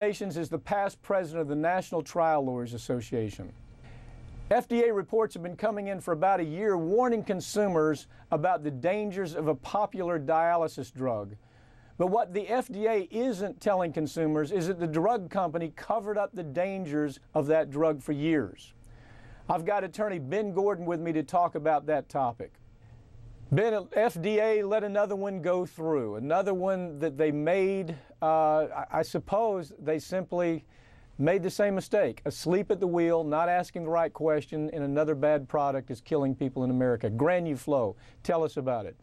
Nations is the past president of the National Trial Lawyers Association. FDA reports have been coming in for about a year warning consumers about the dangers of a popular dialysis drug. But what the FDA isn't telling consumers is that the drug company covered up the dangers of that drug for years. I've got attorney Ben Gordon with me to talk about that topic. Ben, FDA let another one go through, another one that they made. Uh, I, suppose they simply made the same mistake asleep at the wheel, not asking the right question, and another bad product is killing people in America. Granuflo, tell us about it.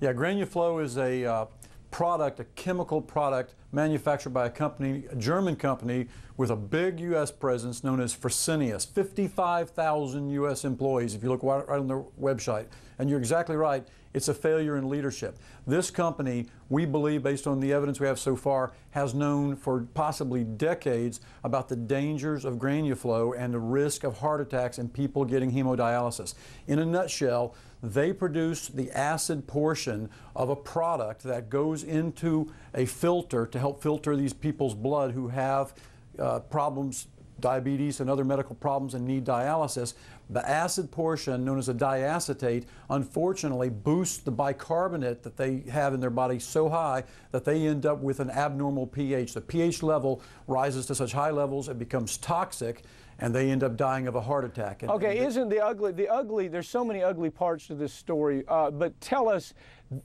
Yeah, Granuflo is a uh, product, a chemical product manufactured by a company, a German company with a big U.S. presence known as Fresenius. 55,000 U.S. employees, if you look right, on their website. And you're exactly right, it's a failure in leadership. This company, we believe, based on the evidence we have so far, has known for possibly decades about the dangers of granuflo and the risk of heart attacks and people getting hemodialysis. In a nutshell, they produce the acid portion of a product that goes into a filter to help filter these people's blood who have uh, problems diabetes and other medical problems and need dialysis, the acid portion, known as a diacetate, unfortunately boosts the bicarbonate that they have in their body so high that they end up with an abnormal pH. The pH level rises to such high levels it becomes toxic and they end up dying of a heart attack. And, okay, and isn't the ugly, the ugly, there's so many ugly parts to this story, uh, but tell us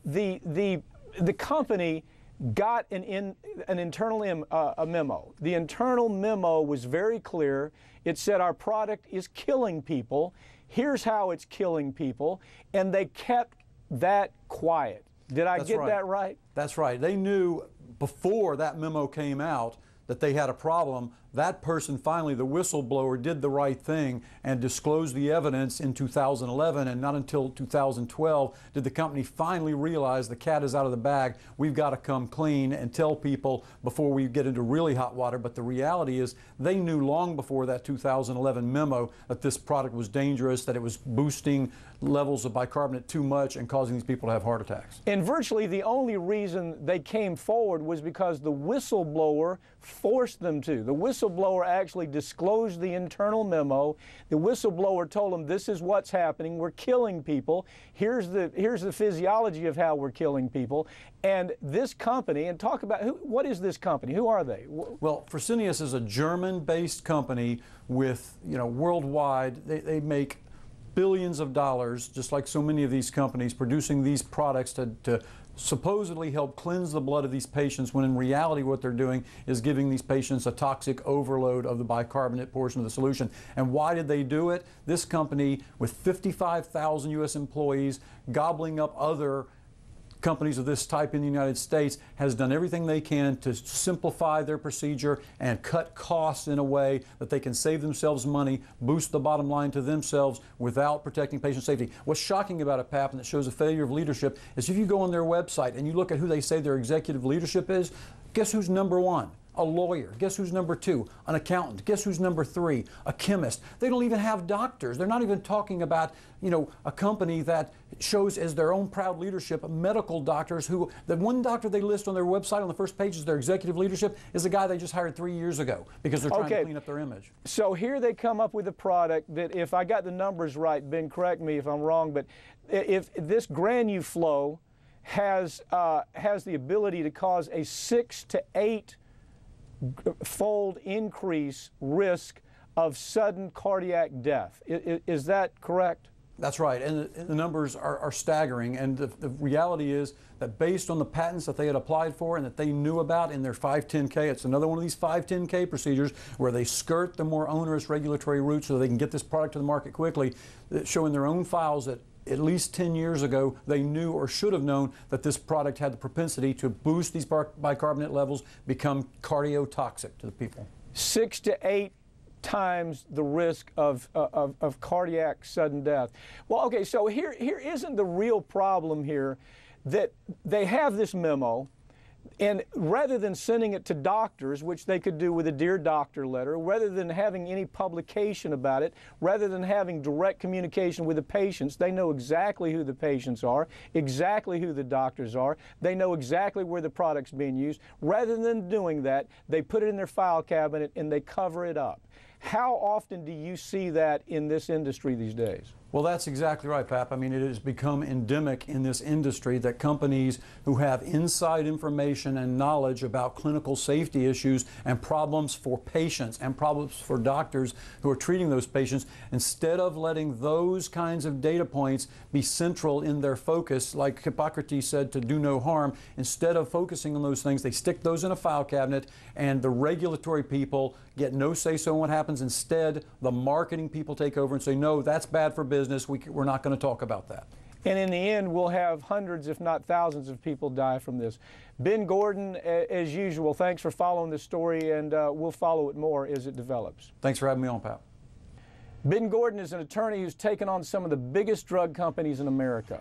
the, the, the company got an, in, an internal Im, uh, a memo. The internal memo was very clear. It said our product is killing people. Here's how it's killing people. And they kept that quiet. Did I That's get right. that right? That's right. They knew before that memo came out that they had a problem, that person finally, the whistleblower, did the right thing and disclosed the evidence in 2011. And not until 2012 did the company finally realize the cat is out of the bag. We've got to come clean and tell people before we get into really hot water. But the reality is, they knew long before that 2011 memo that this product was dangerous, that it was boosting levels of bicarbonate too much and causing these people to have heart attacks. And virtually the only reason they came forward was because the whistleblower forced them to. The whistleblower actually disclosed the internal memo. The whistleblower told them this is what's happening. We're killing people. Here's the here's the physiology of how we're killing people. And this company, and talk about who, what is this company? Who are they? Well, Fresenius is a German-based company with you know worldwide. They, they make billions of dollars, just like so many of these companies, producing these products to, to supposedly help cleanse the blood of these patients when in reality what they're doing is giving these patients a toxic overload of the bicarbonate portion of the solution. And why did they do it? This company with 55,000 U.S. employees gobbling up other companies of this type in the United States has done everything they can to simplify their procedure and cut costs in a way that they can save themselves money, boost the bottom line to themselves without protecting patient safety. What's shocking about a PAP and that shows a failure of leadership is if you go on their website and you look at who they say their executive leadership is, guess who's number one? A lawyer. Guess who's number two? An accountant. Guess who's number three? A chemist. They don't even have doctors. They're not even talking about, you know, a company that shows as their own proud leadership medical doctors who, the one doctor they list on their website on the first page as their executive leadership is a guy they just hired three years ago because they're trying okay. to clean up their image. So here they come up with a product that, if I got the numbers right, Ben, correct me if I'm wrong, but if this Granuflo has, uh, has the ability to cause a six to eight fold increase risk of sudden cardiac death. Is, is that correct? That's right, and the, the numbers are, are, staggering. And the, the, reality is that based on the patents that they had applied for and that they knew about in their 510K, it's another one of these 510K procedures where they skirt the more onerous regulatory route so they can get this product to the market quickly, showing their own files that at least 10 years ago, they knew or should have known that this product had the propensity to boost these bicarbonate levels, become cardiotoxic to the people. Six to eight times the risk of, uh, of, of, cardiac sudden death. Well, okay, so here, here isn't the real problem here that they have this memo. And rather than sending it to doctors, which they could do with a Dear Doctor letter, rather than having any publication about it, rather than having direct communication with the patients, they know exactly who the patients are, exactly who the doctors are, they know exactly where the product's being used. Rather than doing that, they put it in their file cabinet and they cover it up. How often do you see that in this industry these days? Well, that's exactly right, Pap. I mean, it has become endemic in this industry that companies who have inside information and knowledge about clinical safety issues and problems for patients and problems for doctors who are treating those patients, instead of letting those kinds of data points be central in their focus, like Hippocrates said, to do no harm, instead of focusing on those things, they stick those in a file cabinet and the regulatory people get no say so on what happens. Instead, the marketing people take over and say, no, that's bad for business business, we, we're not going to talk about that. And in the end, we'll have hundreds, if not thousands, of people die from this. Ben Gordon, as usual, thanks for following this story, and uh, we'll follow it more as it develops. Thanks for having me on, Pap. Ben Gordon is an attorney who's taken on some of the biggest drug companies in America.